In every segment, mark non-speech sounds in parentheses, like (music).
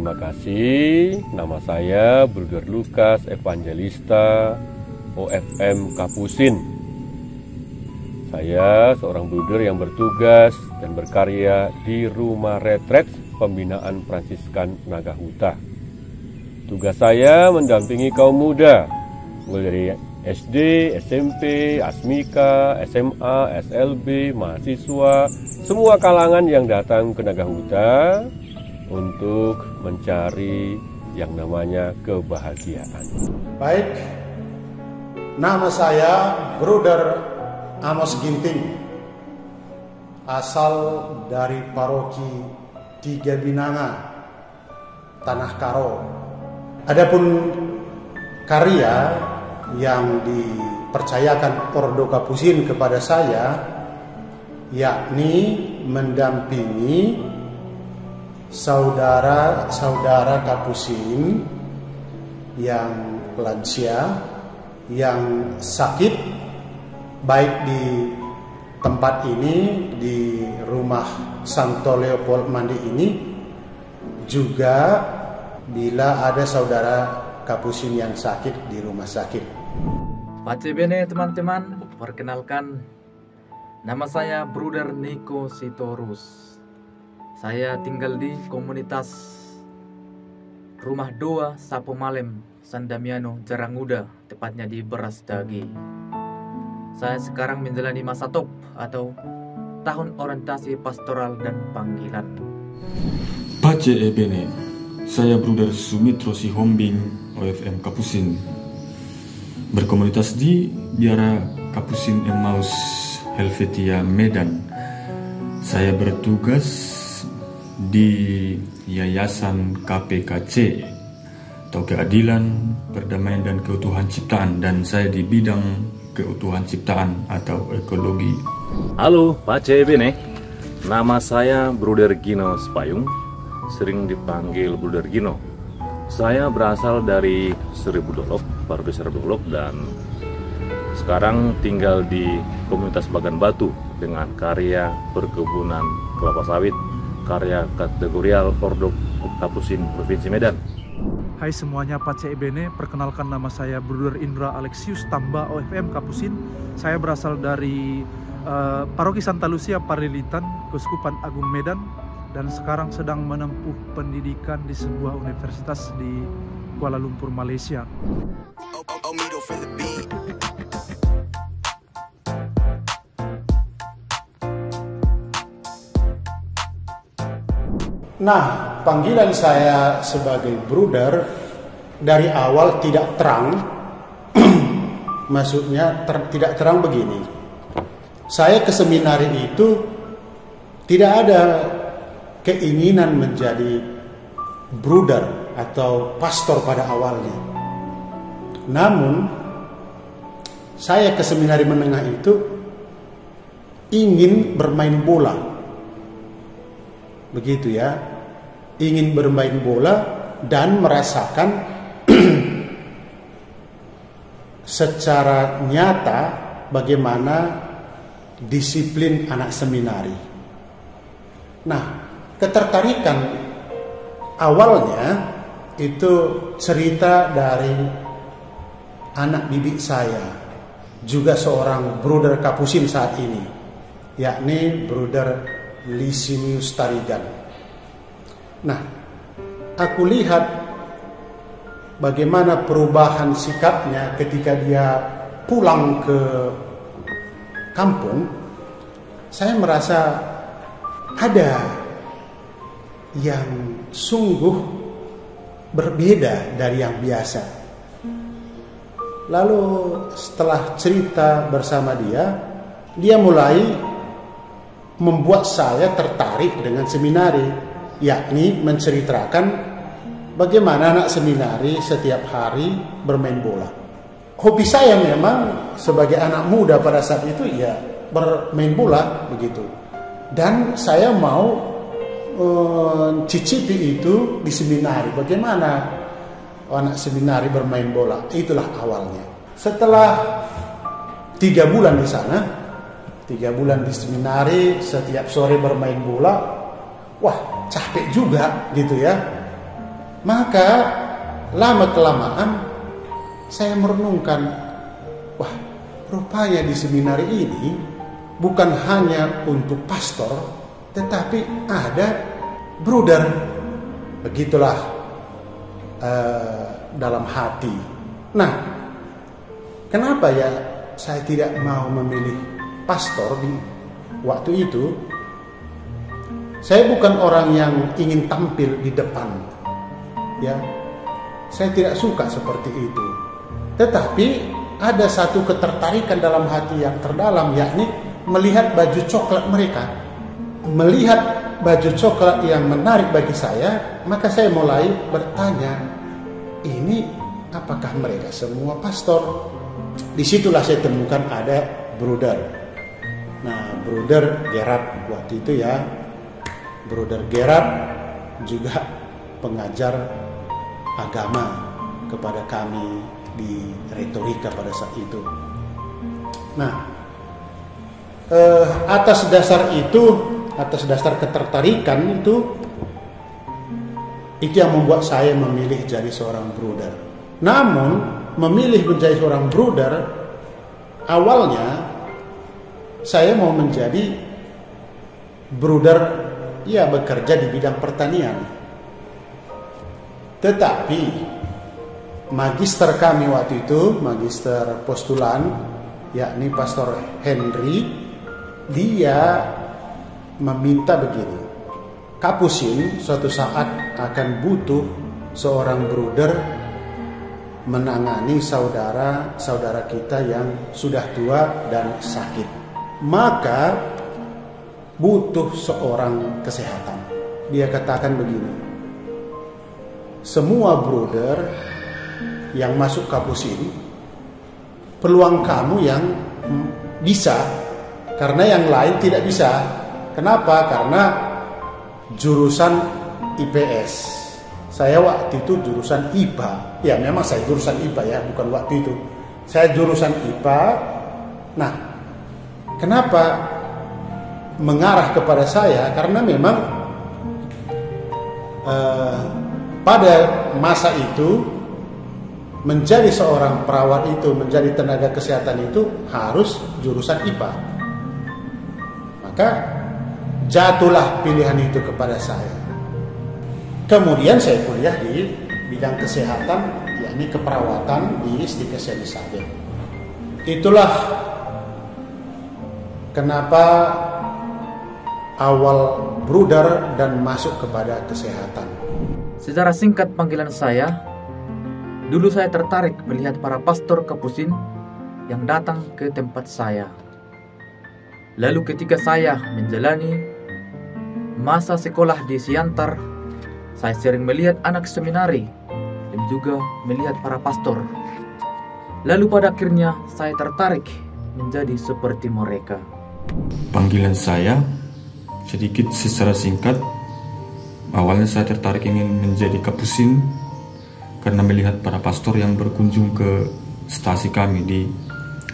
Terima kasih. Nama saya Bruder Lukas Evangelista OFM Kapusin. Saya seorang bruder yang bertugas dan berkarya di Rumah Retret Pembinaan Fransiskan Nagahuta. Tugas saya mendampingi kaum muda, mulai dari SD, SMP, Asmika, SMA, SLB, mahasiswa, semua kalangan yang datang ke Nagahuta untuk mencari yang namanya kebahagiaan. Baik, nama saya Bruder Amos Ginting, asal dari paroki Tiga Binanga, Tanah Karo. Adapun karya yang dipercayakan Ordo Kapusin kepada saya, yakni mendampingi saudara-saudara Kapusin yang lansia, yang sakit, baik di tempat ini, di rumah Santo Leopold Mandi ini, juga bila ada saudara Kapusin yang sakit di rumah sakit. Pace bene teman-teman, perkenalkan nama saya Bruder Niko Sitorus. Saya tinggal di komunitas Rumah Doa Sapo Malem, Sandamiano, Jaranguda, tepatnya di Beras Dagi. Saya sekarang menjalani masa top atau tahun orientasi pastoral dan panggilan. Pace Ebene, saya Bruder Sumitro Sihombing, OFM Kapusin. Berkomunitas di Biara Kapusin Emmaus Helvetia Medan. Saya bertugas di Yayasan KPKC atau Keadilan, Perdamaian dan Keutuhan Ciptaan dan saya di bidang keutuhan ciptaan atau ekologi. Halo, Pak Bene. Nama saya Bruder Gino Spayung, sering dipanggil Bruder Gino. Saya berasal dari Seribu Dolok, Paroki Seribu Dolok dan sekarang tinggal di komunitas Bagan Batu dengan karya perkebunan kelapa sawit karya kategorial Ordo Kapusin Provinsi Medan. Hai semuanya Pace Ebene, perkenalkan nama saya Bruder Indra Alexius Tamba OFM Kapusin. Saya berasal dari uh, Paroki Santa Lucia Parilitan, Keuskupan Agung Medan dan sekarang sedang menempuh pendidikan di sebuah universitas di Kuala Lumpur, Malaysia. Nah, panggilan saya sebagai bruder dari awal tidak terang. (clears throat) Maksudnya ter, tidak terang begini. Saya ke seminari itu tidak ada keinginan menjadi bruder atau pastor pada awalnya. Namun saya ke seminari menengah itu ingin bermain bola. Begitu ya. Ingin bermain bola dan merasakan (clears throat) secara nyata bagaimana disiplin anak seminari. Nah, ketertarikan awalnya itu cerita dari anak bibi saya, juga seorang brother Kapusin saat ini, yakni brother Lisinius Tarigan. Nah, aku lihat bagaimana perubahan sikapnya ketika dia pulang ke kampung, saya merasa ada yang sungguh berbeda dari yang biasa. Lalu setelah cerita bersama dia, dia mulai membuat saya tertarik dengan seminari, yakni menceritakan bagaimana anak seminari setiap hari bermain bola. Hobi saya memang sebagai anak muda pada saat itu ya bermain bola begitu. Dan saya mau mencicipi uh, itu di seminari. Bagaimana anak seminari bermain bola? Itulah awalnya. Setelah tiga bulan di sana, tiga bulan di seminari, setiap sore bermain bola, wah capek juga gitu ya. Maka lama kelamaan saya merenungkan, wah rupanya di seminari ini bukan hanya untuk pastor, tetapi ada bruder. Begitulah uh, dalam hati. Nah, kenapa ya saya tidak mau memilih pastor di waktu itu? Saya bukan orang yang ingin tampil di depan, ya. Saya tidak suka seperti itu. Tetapi ada satu ketertarikan dalam hati yang terdalam, yakni melihat baju coklat mereka, melihat baju coklat yang menarik bagi saya, maka saya mulai bertanya, ini apakah mereka semua pastor? Di situlah saya temukan ada bruder. Nah, bruder Gerard waktu itu ya, bruder Gerard juga pengajar agama kepada kami di retorika pada saat itu. Nah, eh, atas dasar itu, atas dasar ketertarikan itu, itu yang membuat saya memilih jadi seorang bruder. Namun, memilih menjadi seorang bruder, awalnya saya mau menjadi bruder, ya bekerja di bidang pertanian. Tetapi, magister kami waktu itu, magister postulan, yakni Pastor Henry, dia meminta begini. Kapusin suatu saat akan butuh seorang bruder menangani saudara-saudara kita yang sudah tua dan sakit. Maka butuh seorang kesehatan. Dia katakan begini. Semua bruder yang masuk kampus ini peluang kamu yang bisa karena yang lain tidak bisa. Kenapa? Karena jurusan IPS. Saya waktu itu jurusan IPA. Ya memang saya jurusan IPA ya, bukan waktu itu. Saya jurusan IPA. Nah, kenapa mengarah kepada saya? Karena memang uh, pada masa itu menjadi seorang perawat itu, menjadi tenaga kesehatan itu harus jurusan IPA. Maka jatuhlah pilihan itu kepada saya. Kemudian saya kuliah di bidang kesehatan, yakni keperawatan di Istikes Elizabeth. Itulah kenapa awal bruder dan masuk kepada kesehatan. Secara singkat panggilan saya, dulu saya tertarik melihat para pastor kepusin yang datang ke tempat saya. Lalu ketika saya menjalani masa sekolah di Siantar, saya sering melihat anak seminari dan juga melihat para pastor. Lalu pada akhirnya saya tertarik menjadi seperti mereka. Panggilan saya sedikit secara singkat. Awalnya saya tertarik ingin menjadi kapusin karena melihat para pastor yang berkunjung ke stasi kami di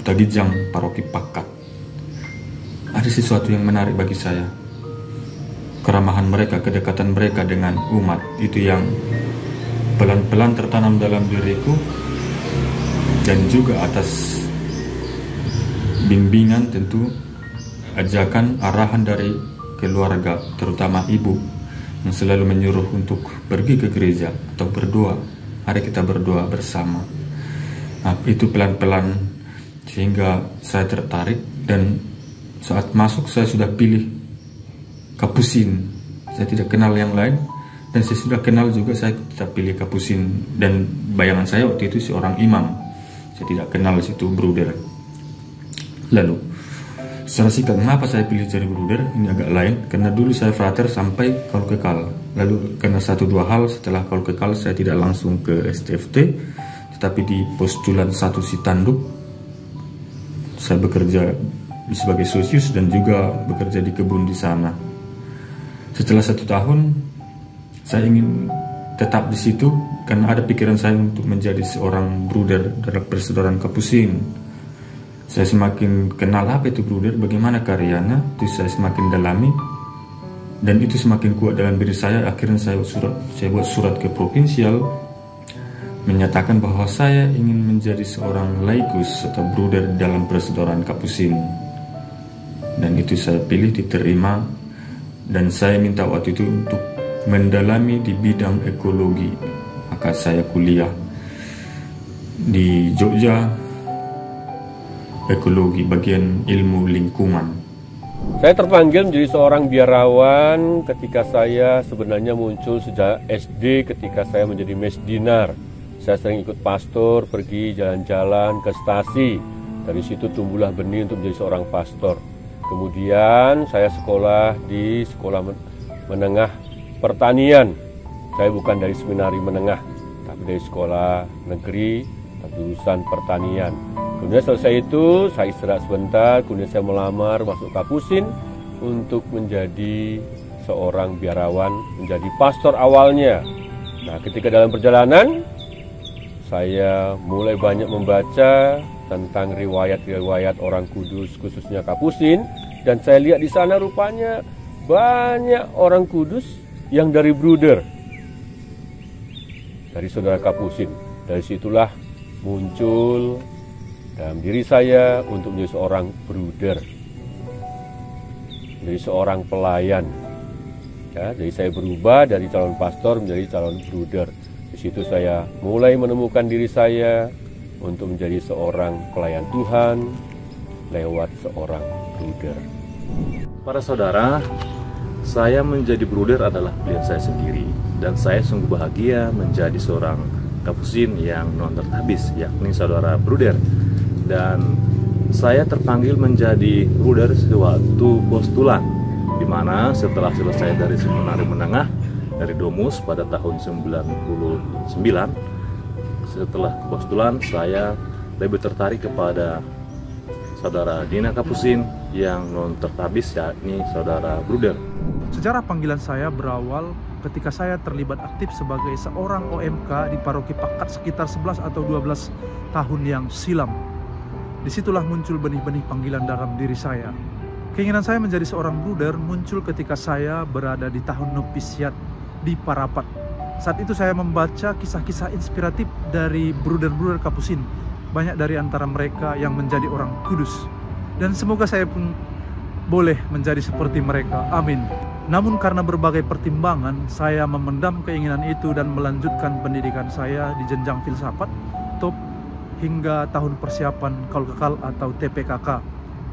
Kota Gijang, Paroki Pakat. Ada sesuatu yang menarik bagi saya keramahan mereka, kedekatan mereka dengan umat itu yang pelan-pelan tertanam dalam diriku dan juga atas bimbingan tentu ajakan arahan dari keluarga terutama ibu yang selalu menyuruh untuk pergi ke gereja atau berdoa hari kita berdoa bersama nah, itu pelan-pelan sehingga saya tertarik dan saat masuk saya sudah pilih Kapusin. Saya tidak kenal yang lain dan saya sudah kenal juga saya tetap pilih Kapusin dan bayangan saya waktu itu seorang imam. Saya tidak kenal situ bruder. Lalu secara singkat mengapa saya pilih jadi bruder ini agak lain karena dulu saya frater sampai kalau kekal. Lalu karena satu dua hal setelah kalau kekal saya tidak langsung ke STFT tetapi di postulan satu si tanduk saya bekerja sebagai sosius dan juga bekerja di kebun di sana. Setelah satu tahun, saya ingin tetap di situ karena ada pikiran saya untuk menjadi seorang bruder dalam persaudaraan kapusin. Saya semakin kenal apa itu bruder, bagaimana karyanya, itu saya semakin dalami. dan itu semakin kuat dalam diri saya. Akhirnya saya surat saya buat surat ke provinsial menyatakan bahwa saya ingin menjadi seorang laikus atau bruder dalam persaudaraan kapusin. Dan itu saya pilih diterima. Dan saya minta waktu itu untuk mendalami di bidang ekologi. Maka saya kuliah di Jogja ekologi bagian ilmu lingkungan saya terpanggil menjadi seorang biarawan ketika saya sebenarnya muncul sejak SD ketika saya menjadi mesdinar. Saya sering ikut pastor pergi jalan-jalan ke stasi. Dari situ tumbuhlah benih untuk menjadi seorang pastor. Kemudian saya sekolah di sekolah menengah pertanian. Saya bukan dari seminari menengah, tapi dari sekolah negeri, lulusan pertanian. Kemudian selesai itu saya istirahat sebentar, kemudian saya melamar masuk Kapusin untuk menjadi seorang biarawan, menjadi pastor awalnya. Nah, ketika dalam perjalanan saya mulai banyak membaca tentang riwayat-riwayat orang kudus khususnya Kapusin dan saya lihat di sana rupanya banyak orang kudus yang dari bruder dari saudara Kapusin. Dari situlah muncul dalam diri saya untuk menjadi seorang bruder, menjadi seorang pelayan. Ya, jadi saya berubah dari calon pastor menjadi calon bruder. Di situ saya mulai menemukan diri saya untuk menjadi seorang pelayan Tuhan lewat seorang bruder. Para saudara, saya menjadi bruder adalah pilihan saya sendiri dan saya sungguh bahagia menjadi seorang kapusin yang non terhabis yakni saudara bruder dan saya terpanggil menjadi bruder sewaktu postulan di mana setelah selesai dari seminari menengah dari Domus pada tahun 99 setelah postulan saya lebih tertarik kepada saudara Dina Kapusin yang non tertabis yakni saudara Bruder. Sejarah panggilan saya berawal ketika saya terlibat aktif sebagai seorang OMK di paroki Pakat sekitar 11 atau 12 tahun yang silam. Di situlah muncul benih-benih panggilan dalam diri saya. Keinginan saya menjadi seorang bruder muncul ketika saya berada di tahun novisiat di Parapat. Saat itu saya membaca kisah-kisah inspiratif dari bruder-bruder Kapusin. Banyak dari antara mereka yang menjadi orang kudus. Dan semoga saya pun boleh menjadi seperti mereka. Amin. Namun karena berbagai pertimbangan, saya memendam keinginan itu dan melanjutkan pendidikan saya di jenjang filsafat, top hingga tahun persiapan kekal atau TPKK.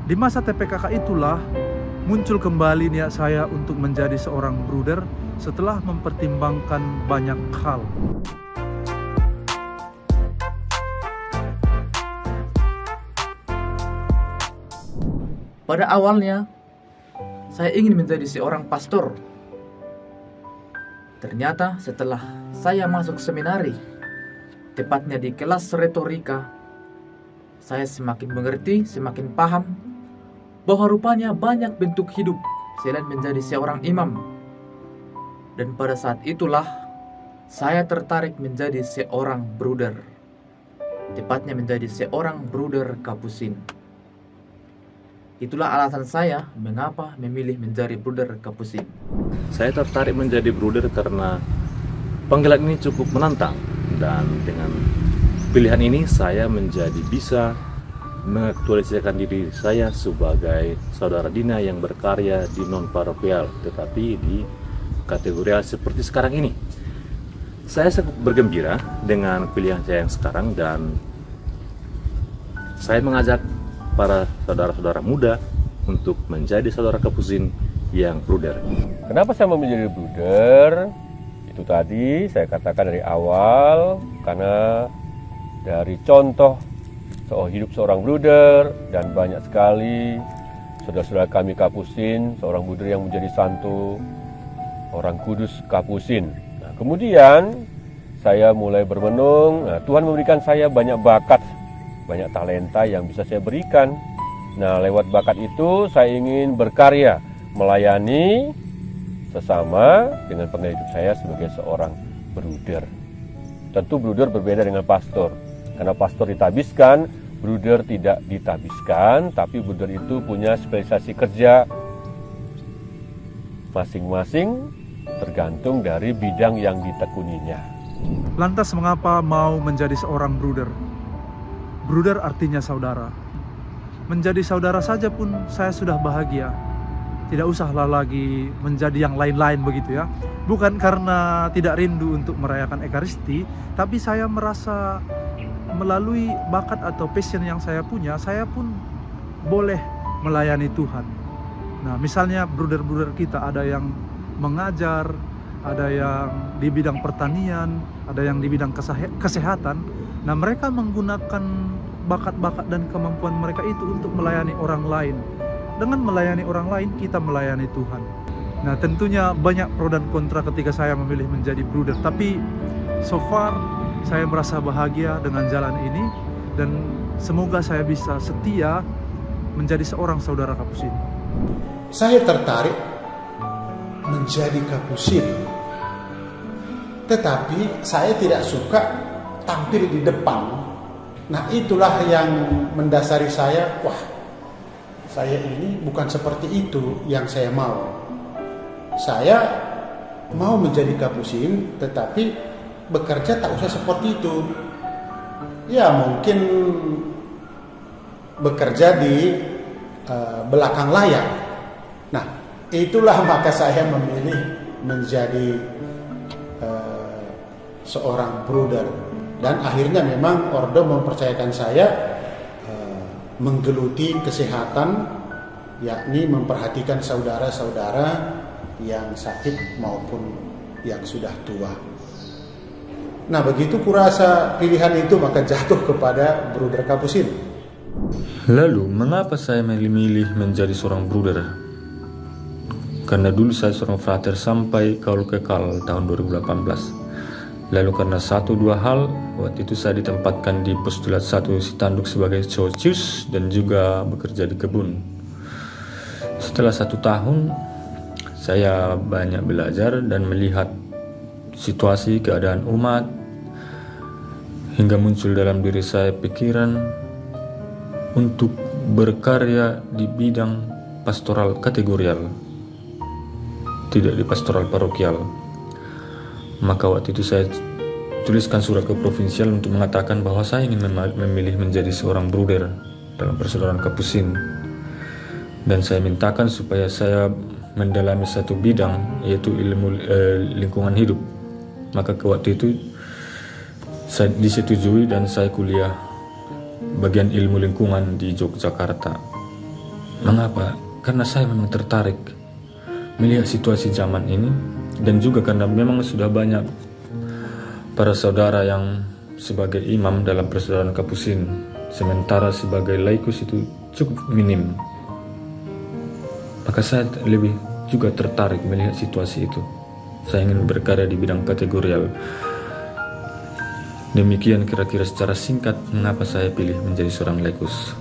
Di masa TPKK itulah muncul kembali niat saya untuk menjadi seorang bruder setelah mempertimbangkan banyak hal. Pada awalnya, saya ingin menjadi seorang pastor. Ternyata setelah saya masuk seminari, tepatnya di kelas retorika, saya semakin mengerti, semakin paham bahwa rupanya banyak bentuk hidup selain menjadi seorang imam. Dan pada saat itulah saya tertarik menjadi seorang bruder. Tepatnya menjadi seorang bruder kapusin. Itulah alasan saya mengapa memilih menjadi bruder kapusin. Saya tertarik menjadi bruder karena panggilan ini cukup menantang dan dengan pilihan ini saya menjadi bisa mengaktualisasikan diri saya sebagai saudara Dina yang berkarya di non parokial tetapi di kategori seperti sekarang ini saya sangat bergembira dengan pilihan saya yang sekarang dan saya mengajak para saudara-saudara muda untuk menjadi saudara kepusin yang bruder. Kenapa saya memilih bruder? Itu tadi saya katakan dari awal karena dari contoh soal hidup seorang bruder dan banyak sekali saudara-saudara kami kapusin, seorang bruder yang menjadi santo, orang kudus kapusin. Nah, kemudian saya mulai bermenung, nah, Tuhan memberikan saya banyak bakat, banyak talenta yang bisa saya berikan. Nah, lewat bakat itu saya ingin berkarya, melayani sesama dengan penghidup hidup saya sebagai seorang bruder. Tentu bruder berbeda dengan pastor. Karena pastor ditabiskan, bruder tidak ditabiskan, tapi bruder itu punya spesialisasi kerja. masing-masing tergantung dari bidang yang ditekuninya. Lantas mengapa mau menjadi seorang bruder? Bruder artinya saudara. Menjadi saudara saja pun saya sudah bahagia. Tidak usahlah lagi menjadi yang lain-lain begitu ya. Bukan karena tidak rindu untuk merayakan Ekaristi, tapi saya merasa melalui bakat atau passion yang saya punya, saya pun boleh melayani Tuhan. Nah, misalnya bruder-bruder kita ada yang mengajar, ada yang di bidang pertanian, ada yang di bidang kesehatan. Nah, mereka menggunakan bakat-bakat dan kemampuan mereka itu untuk melayani orang lain. Dengan melayani orang lain, kita melayani Tuhan. Nah, tentunya banyak pro dan kontra ketika saya memilih menjadi bruder, tapi so far saya merasa bahagia dengan jalan ini dan semoga saya bisa setia menjadi seorang saudara kapusin. Saya tertarik menjadi kapusin. Tetapi saya tidak suka tampil di depan. Nah, itulah yang mendasari saya, wah, saya ini bukan seperti itu yang saya mau. Saya mau menjadi kapusin, tetapi bekerja tak usah seperti itu. Ya, mungkin bekerja di uh, belakang layar. Nah, itulah (laughs) maka saya memilih menjadi uh, seorang bruder dan akhirnya memang Ordo mempercayakan saya menggeluti kesehatan yakni memperhatikan saudara-saudara yang sakit maupun yang sudah tua. Nah begitu kurasa pilihan itu maka jatuh kepada Bruder Kapusin. Lalu, mengapa saya memilih menjadi seorang bruder? Karena dulu saya seorang frater sampai kaul kekal tahun 2018. Lalu karena satu dua hal, waktu itu saya ditempatkan di postulat satu Sitanduk sebagai cocius dan juga bekerja di kebun. Setelah satu tahun, saya banyak belajar dan melihat situasi keadaan umat hingga muncul dalam diri saya pikiran untuk berkarya di bidang pastoral kategorial, tidak di pastoral parokial. Maka waktu itu saya tuliskan surat ke provinsial untuk mengatakan bahwa saya ingin memilih menjadi seorang bruder dalam persaudaraan Kapusin. Dan saya mintakan supaya saya mendalami satu bidang yaitu ilmu eh, lingkungan hidup. Maka ke waktu itu saya disetujui dan saya kuliah bagian ilmu lingkungan di Yogyakarta. Mengapa? Karena saya memang tertarik melihat situasi zaman ini dan juga karena memang sudah banyak para saudara yang sebagai imam dalam persaudaraan Kapusin sementara sebagai laikus itu cukup minim. Maka saya lebih juga tertarik melihat situasi itu. Saya ingin berkarya di bidang kategorial Demikian kira-kira secara singkat mengapa saya pilih menjadi seorang lekus.